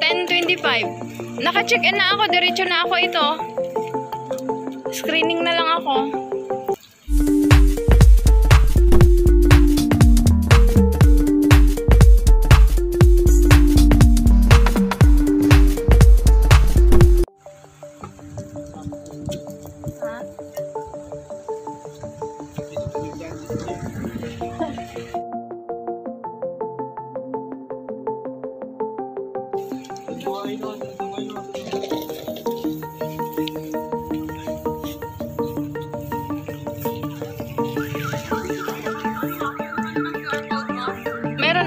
$10.25. Naka-check-in na ako. Diretso na ako ito. Screening na lang ako. Meron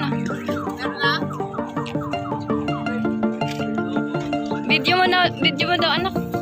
na. Video mo na, video mo daw anak.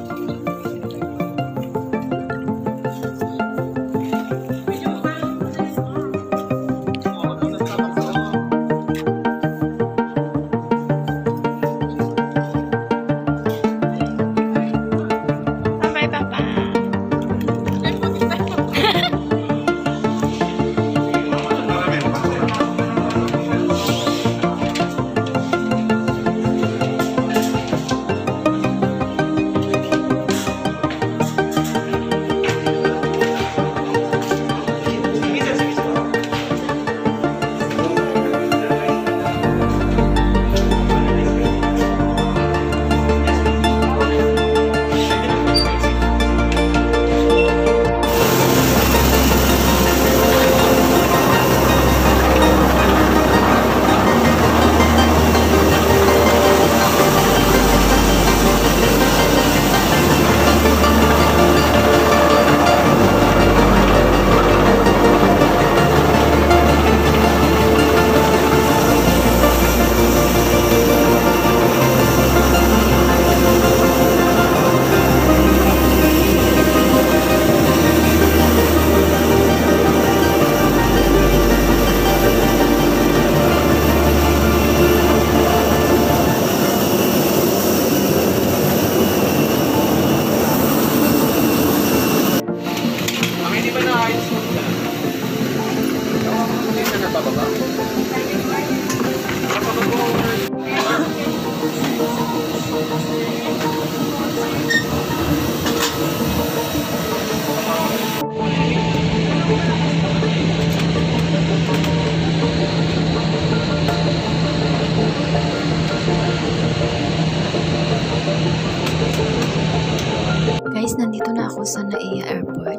ako sa NAIA Airport.